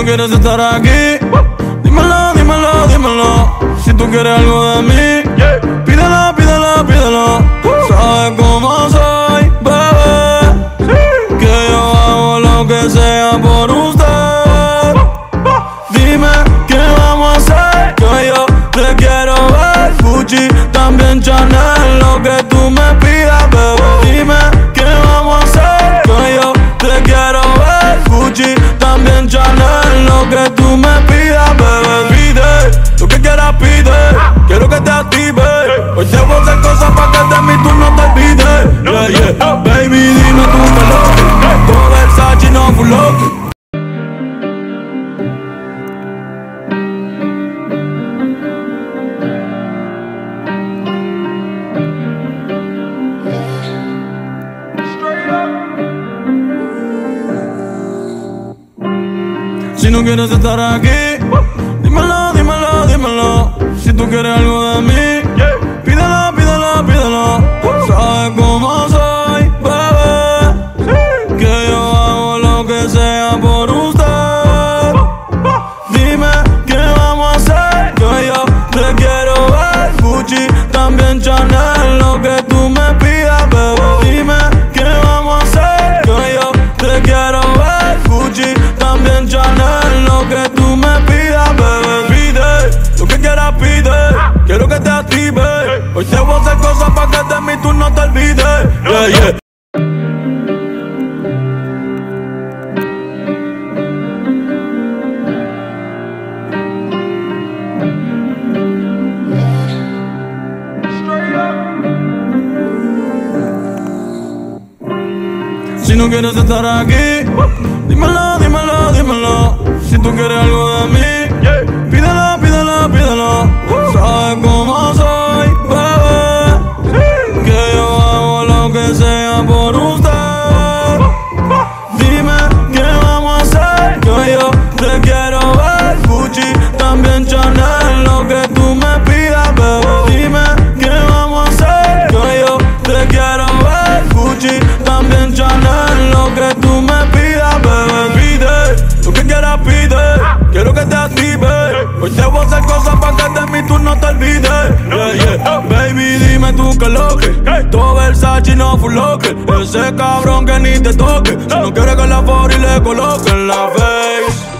No quieres estar aquí, dímelo, dímelo, dímelo. Si tú quieres algo de mí, pídelo, pídelo, pídelo. Sabes cómo soy, bebé. Que yo hago lo que sea por usted. Dime qué vamos a hacer. Que yo te quiero ver. Gucci, también Chanel. Lo que tú me pidas, bebé. Dime qué vamos a hacer. Que yo te quiero ver. Gucci, también Chanel. Lo que tú Si no quieres estar aquí, dímelo, dímelo, dímelo. Si tú quieres algo de Si no quieres estar aquí, dímelo, dímelo, dímelo. Si tú quieres algo de mí, pídelo, pídelo, pídelo. Sabes cómo soy, bebé. Que yo hago lo que sea por usted. Dime qué vamos a hacer. Que yo te quiero ver. Gucci, también Chanel. Lo que tú Baby, dime tú que lo que. Todo Versace no full locker. Ese cabrón que ni te toque. Si no quieres que la for y le coloquen la fe.